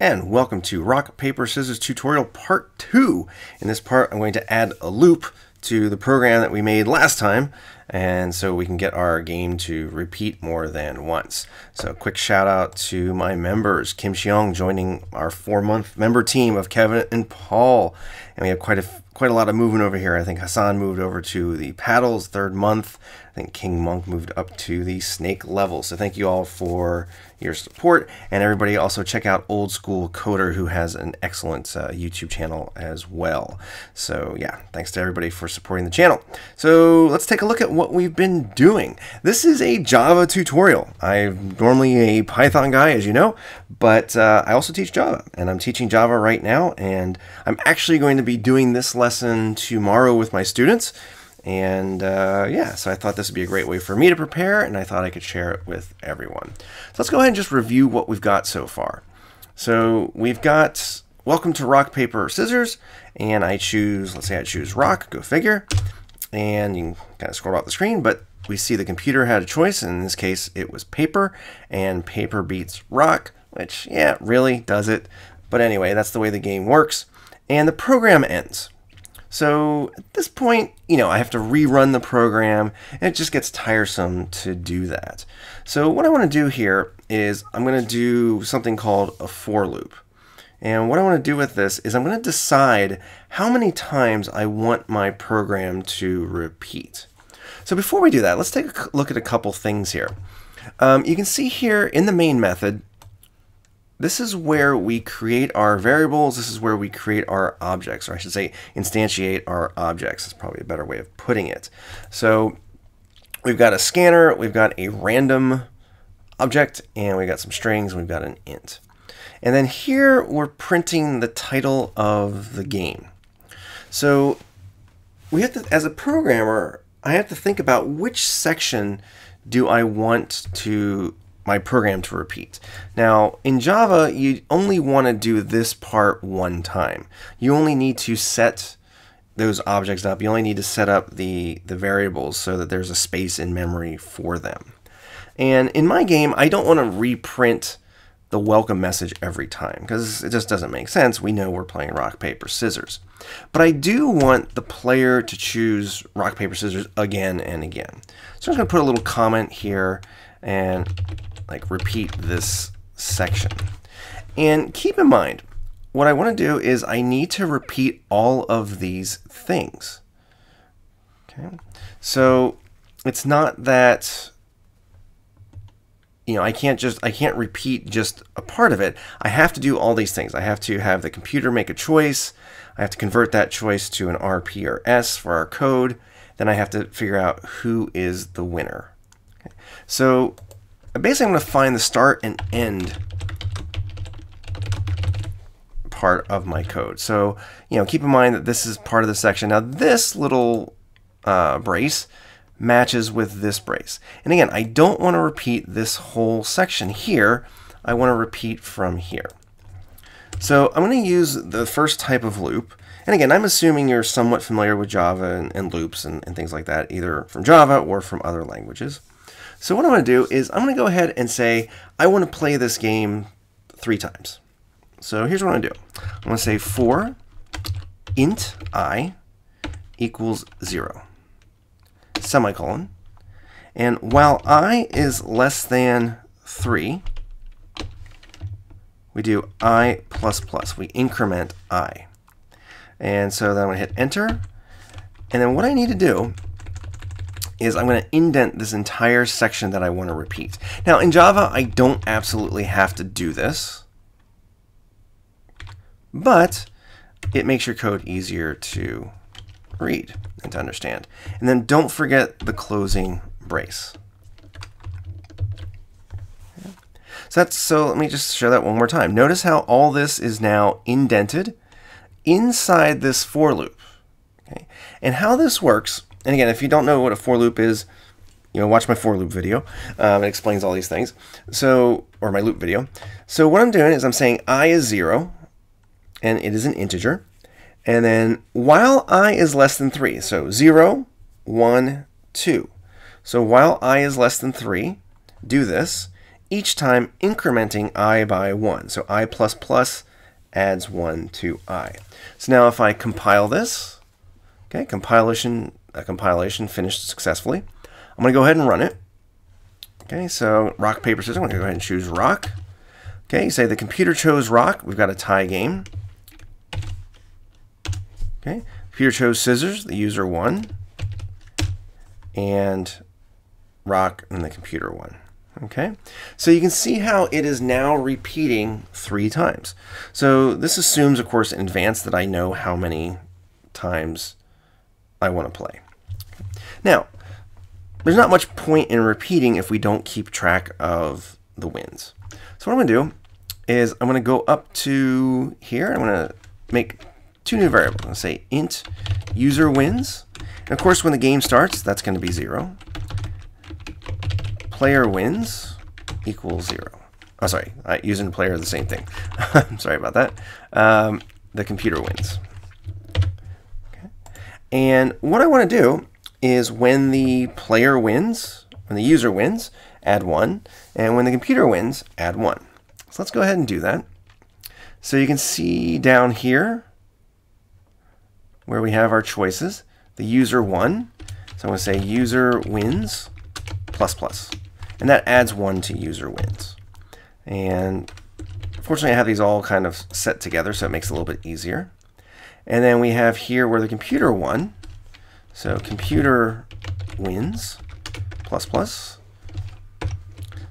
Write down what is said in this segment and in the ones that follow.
and welcome to Rock, Paper, Scissors tutorial part 2. In this part I'm going to add a loop to the program that we made last time and so we can get our game to repeat more than once. So quick shout out to my members, Kim Xiong joining our four month member team of Kevin and Paul and we have quite a quite a lot of movement over here. I think Hassan moved over to the paddles third month. I think King Monk moved up to the snake level. So thank you all for your support. And everybody also check out Old School Coder, who has an excellent uh, YouTube channel as well. So yeah, thanks to everybody for supporting the channel. So let's take a look at what we've been doing. This is a Java tutorial. I'm normally a Python guy, as you know, but uh, I also teach Java, and I'm teaching Java right now, and I'm actually going to be doing this lesson tomorrow with my students. And uh, yeah, so I thought this would be a great way for me to prepare, and I thought I could share it with everyone. So let's go ahead and just review what we've got so far. So we've got welcome to rock, paper, scissors, and I choose, let's say I choose rock, go figure, and you can kind of scroll out the screen, but we see the computer had a choice, and in this case it was paper, and paper beats rock, which, yeah, really does it. But anyway, that's the way the game works. And the program ends. So at this point, you know, I have to rerun the program and it just gets tiresome to do that. So what I want to do here is I'm going to do something called a for loop. And what I want to do with this is I'm going to decide how many times I want my program to repeat. So before we do that, let's take a look at a couple things here. Um, you can see here in the main method, this is where we create our variables. This is where we create our objects, or I should say instantiate our objects. Is probably a better way of putting it. So we've got a scanner, we've got a random object, and we've got some strings, we've got an int. And then here we're printing the title of the game. So we have to, as a programmer, I have to think about which section do I want to my program to repeat. Now, in Java, you only want to do this part one time. You only need to set those objects up. You only need to set up the, the variables so that there's a space in memory for them. And in my game, I don't want to reprint the welcome message every time because it just doesn't make sense. We know we're playing rock, paper, scissors. But I do want the player to choose rock, paper, scissors again and again. So I'm just going to put a little comment here and like repeat this section. And keep in mind, what I want to do is I need to repeat all of these things. Okay, so it's not that you know I can't just I can't repeat just a part of it. I have to do all these things. I have to have the computer make a choice. I have to convert that choice to an RP or S for our code. Then I have to figure out who is the winner. Okay. So basically I'm going to find the start and end part of my code. So, you know, keep in mind that this is part of the section. Now, this little uh, brace matches with this brace. And again, I don't want to repeat this whole section here. I want to repeat from here. So I'm going to use the first type of loop. And again, I'm assuming you're somewhat familiar with Java and, and loops and, and things like that, either from Java or from other languages. So what I'm going to do is I'm going to go ahead and say I want to play this game three times. So here's what I'm going to do. I'm going to say for int i equals 0, semicolon. And while i is less than 3, we do i plus plus. We increment i. And so then I'm going to hit enter. And then what I need to do is I'm going to indent this entire section that I want to repeat. Now in Java, I don't absolutely have to do this, but it makes your code easier to read and to understand. And then don't forget the closing brace. So that's so let me just show that one more time. Notice how all this is now indented inside this for loop. Okay? And how this works and again, if you don't know what a for loop is, you know, watch my for loop video. Um, it explains all these things. So, or my loop video. So what I'm doing is I'm saying i is 0, and it is an integer. And then while i is less than 3, so 0, 1, 2. So while i is less than 3, do this. each time incrementing i by 1. So i plus plus adds 1 to i. So now if I compile this, okay, compilation, uh, compilation finished successfully. I'm going to go ahead and run it. Okay, so rock, paper, scissors. I'm going to go ahead and choose rock. Okay, you say the computer chose rock. We've got a tie game. Okay, chose scissors. The user won. And rock and the computer won. Okay, so you can see how it is now repeating three times. So this assumes, of course, in advance that I know how many times I want to play. Now, there's not much point in repeating if we don't keep track of the wins. So what I'm going to do is I'm going to go up to here. I'm going to make two new variables. To say int user wins. And of course, when the game starts, that's going to be 0 player wins equals zero. Oh, sorry, uh, user and player are the same thing. I'm sorry about that. Um, the computer wins. Okay. And what I want to do is when the player wins, when the user wins, add one, and when the computer wins, add one. So let's go ahead and do that. So you can see down here where we have our choices, the user won. So I'm going to say user wins plus plus and that adds one to user wins. And fortunately, I have these all kind of set together, so it makes it a little bit easier. And then we have here where the computer won. So computer wins plus plus.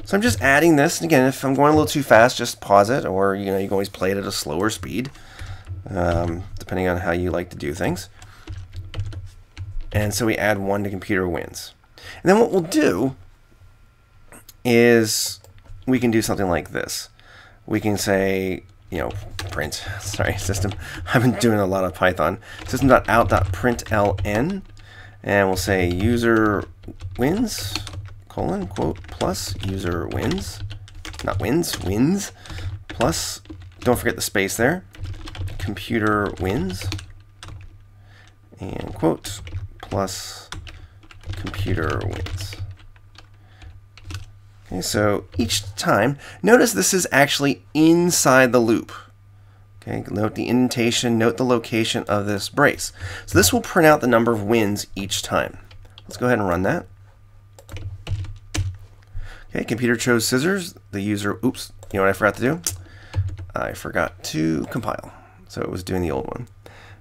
So I'm just adding this. And again, if I'm going a little too fast, just pause it, or you know, you can always play it at a slower speed, um, depending on how you like to do things. And so we add one to computer wins. And then what we'll do is we can do something like this. We can say, you know, print, sorry, system. I've been doing a lot of Python. System.out.println, and we'll say user wins, colon, quote, plus user wins, not wins, wins, plus, don't forget the space there, computer wins, and quote, plus computer wins. Okay, so each time, notice this is actually inside the loop. Okay, note the indentation, note the location of this brace. So this will print out the number of wins each time. Let's go ahead and run that. Okay, computer chose scissors. The user, oops, you know what I forgot to do? I forgot to compile. So it was doing the old one.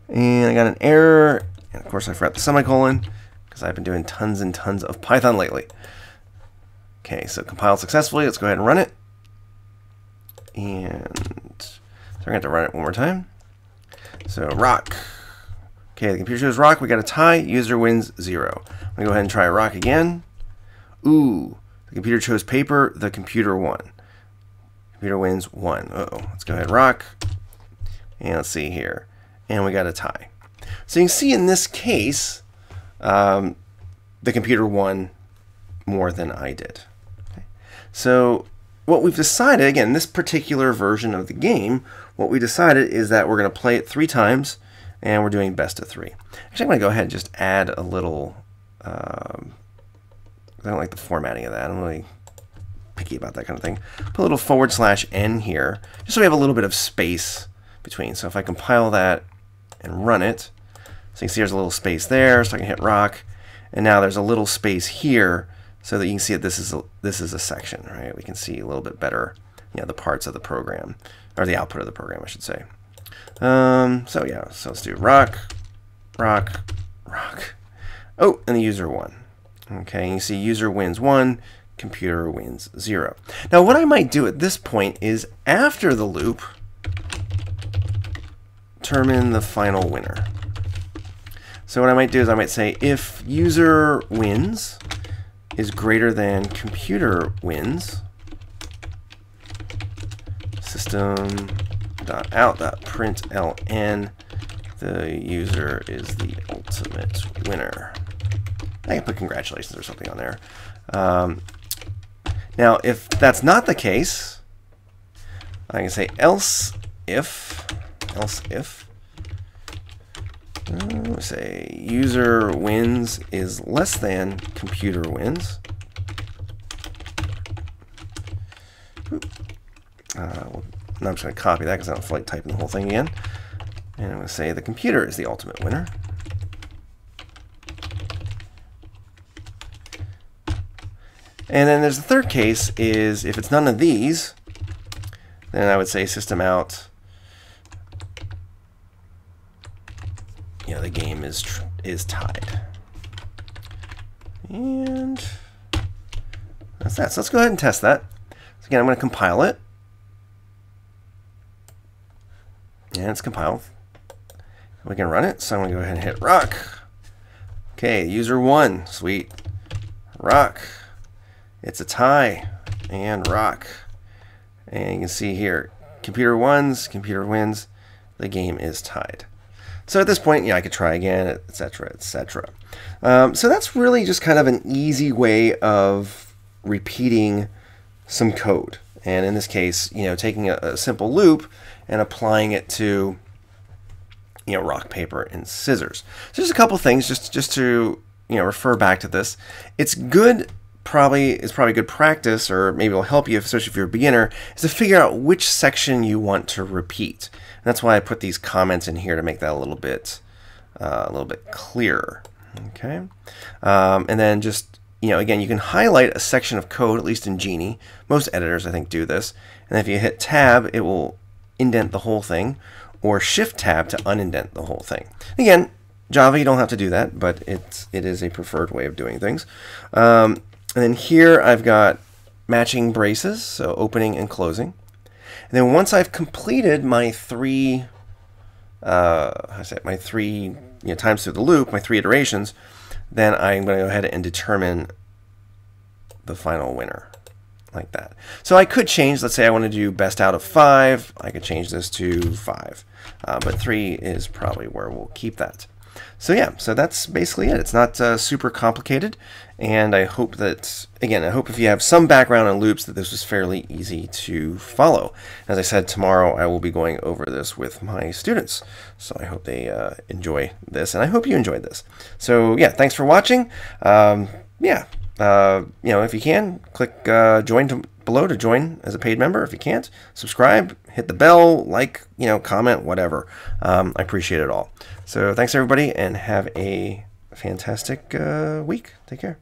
And I got an error. And of course I forgot the semicolon because I've been doing tons and tons of Python lately. Okay, so compiled successfully. Let's go ahead and run it. And so we're going to have to run it one more time. So rock. Okay, the computer shows rock. We got a tie. User wins zero. I'm going to go ahead and try rock again. Ooh, the computer chose paper. The computer won. Computer wins one. Uh oh Let's go ahead and rock. And let's see here. And we got a tie. So you can see in this case, um, the computer won more than I did. So what we've decided, again, this particular version of the game, what we decided is that we're going to play it three times, and we're doing best of three. Actually, I'm going to go ahead and just add a little, um, I don't like the formatting of that. I'm really picky about that kind of thing. Put a little forward slash n here, just so we have a little bit of space between. So if I compile that and run it, so you can see there's a little space there, so I can hit rock, and now there's a little space here so that you can see that this is a, this is a section, right? We can see a little bit better, you know, the parts of the program, or the output of the program, I should say. Um, so yeah, so let's do rock, rock, rock. Oh, and the user won. Okay, you see user wins one, computer wins zero. Now what I might do at this point is after the loop, determine the final winner. So what I might do is I might say if user wins, is greater than computer wins system.out.println the user is the ultimate winner. I can put congratulations or something on there. Um, now, if that's not the case, I can say else if, else if, uh, say user wins is less than computer wins. Uh, well, I'm just going to copy that because I don't feel like typing the whole thing again. And I'm going to say the computer is the ultimate winner. And then there's the third case is if it's none of these, then I would say system out. You know, the game is is tied. And that's that. So let's go ahead and test that. So again, I'm going to compile it. And it's compiled. We can run it. So I'm going to go ahead and hit rock. Okay, user one. Sweet. Rock. It's a tie. And rock. And you can see here, computer wins, computer wins. The game is tied. So at this point, yeah, I could try again, etc., etc. Um, so that's really just kind of an easy way of repeating some code. And in this case, you know, taking a, a simple loop and applying it to, you know, rock, paper, and scissors. So just a couple things just, just to, you know, refer back to this. It's good probably is probably good practice, or maybe it'll help you, especially if you're a beginner, is to figure out which section you want to repeat. And that's why I put these comments in here to make that a little bit uh, a little bit clearer. Okay, um, and then just you know, again, you can highlight a section of code, at least in Geany. Most editors, I think, do this. And if you hit Tab, it will indent the whole thing, or Shift Tab to unindent the whole thing. Again, Java, you don't have to do that, but it's it is a preferred way of doing things. Um, and then here I've got matching braces, so opening and closing. And then once I've completed my three, uh, I say my three you know, times through the loop, my three iterations, then I'm going to go ahead and determine the final winner like that. So I could change, let's say I want to do best out of five. I could change this to five, uh, but three is probably where we'll keep that. So yeah, so that's basically it. It's not uh, super complicated, and I hope that, again, I hope if you have some background on loops that this was fairly easy to follow. As I said, tomorrow I will be going over this with my students, so I hope they uh, enjoy this, and I hope you enjoyed this. So yeah, thanks for watching. Um, yeah, uh, you know, if you can, click uh, join to, below to join as a paid member. If you can't, subscribe, hit the bell, like, you know, comment, whatever. Um, I appreciate it all. So thanks everybody, and have a fantastic uh, week. Take care.